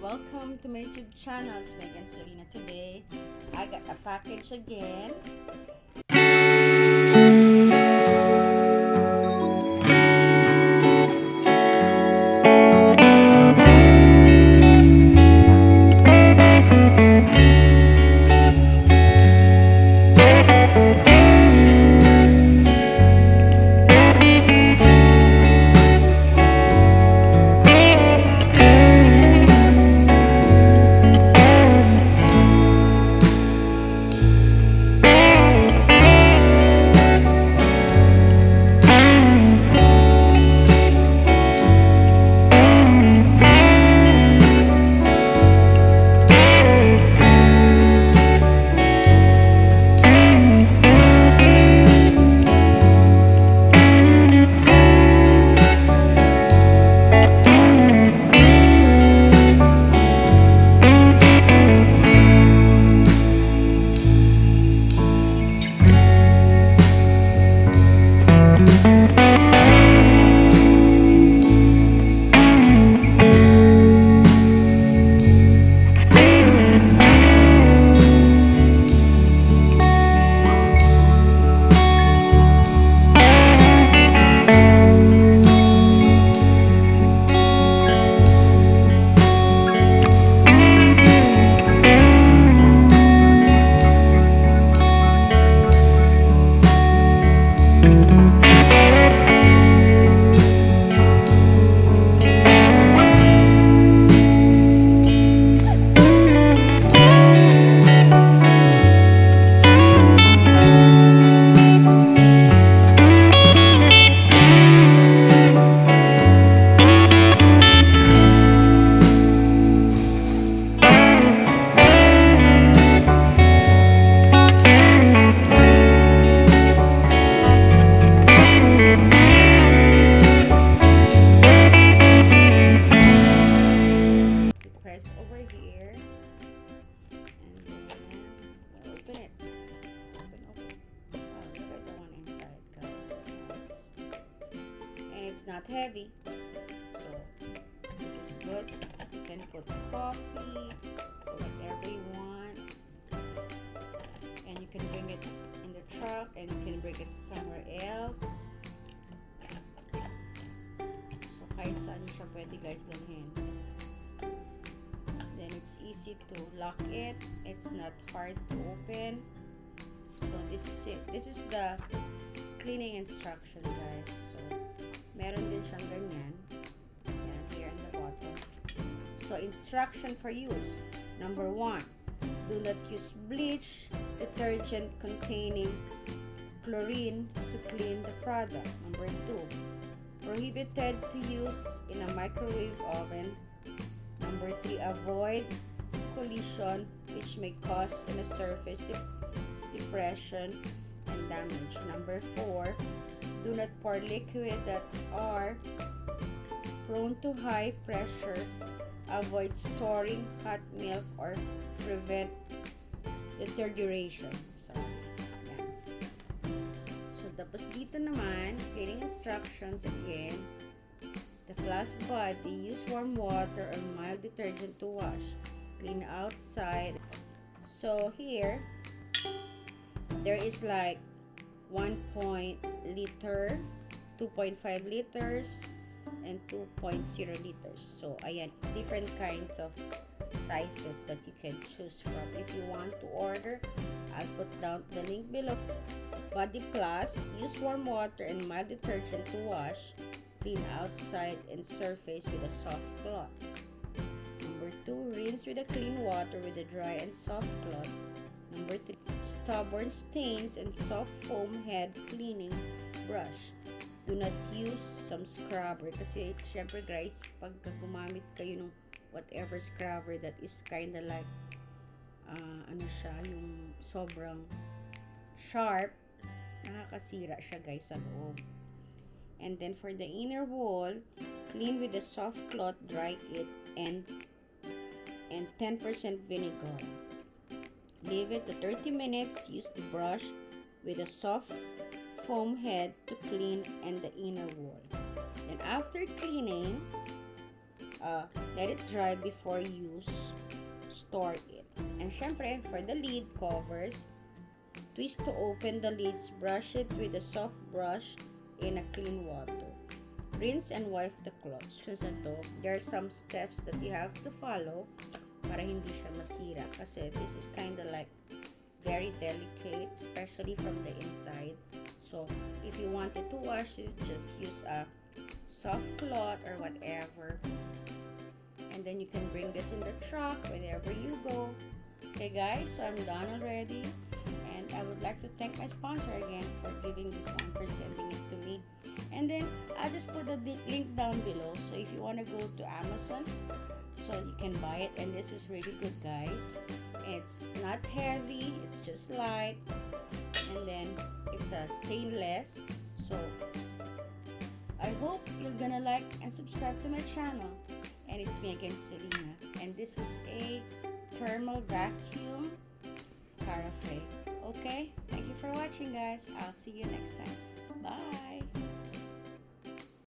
welcome to my YouTube channel. It's Megan Selena today. I got a package again. Not heavy. So this is good. You can put coffee whatever you want. And you can bring it in the truck and you can bring it somewhere else. So kahit saan siya pwede guys dalhin. Then it's easy to lock it. It's not hard to open. So this is it. This is the cleaning instruction guys. So Meron din siyang ganyan. Yan, here in the bottom. So, instruction for use. Number one, do not use bleach, detergent containing chlorine to clean the product. Number two, prohibited to use in a microwave oven. Number three, avoid collision which may cause in a surface depression and damage. Number four, do not pour liquid that are prone to high pressure. Avoid storing hot milk or prevent deterioration. So, yan. So, tapos dito naman, cleaning instructions again. The flask body, use warm water or mild detergent to wash. Clean outside. So, here, there is like 1 liter, 2.5 liters, and 2.0 liters. So, ayan, different kinds of sizes that you can choose from. If you want to order, I'll put down the link below. Body Plus, use warm water and mild detergent to wash, clean outside and surface with a soft cloth. Number 2, rinse with a clean water with a dry and soft cloth. Number 3, stubborn stains and soft foam head cleaning brush. Do not use some scrubber kasi syempre guys, pag gumamit kayo ng whatever scrubber that is kind of like uh, ano siya, yung sobrang sharp, nakakasira siya guys sa loob. And then for the inner wall, clean with a soft cloth, dry it, and and 10% vinegar. Leave it to 30 minutes. Use the brush with a soft foam head to clean and the inner wall. And after cleaning, uh, let it dry before you store it. And syempre, for the lid covers, twist to open the lids, brush it with a soft brush in a clean water. Rinse and wipe the cloth. There are some steps that you have to follow para hindi siya masira. Kasi this is kind of like very delicate, especially from the inside. So, if you wanted to wash it, just use a soft cloth or whatever. And then you can bring this in the truck wherever you go. Okay guys, so I'm done already. And I would like to thank my sponsor again for giving this one, for sending it to me. And then, I'll just put the link down below. So if you want to go to Amazon, so you can buy it. And this is really good guys. It's not heavy, it's just light. And then, it's a stainless. So, I hope you're gonna like and subscribe to my channel. And it's me again, Selina. And this is a thermal vacuum Carafe. Okay? Thank you for watching, guys. I'll see you next time. Bye!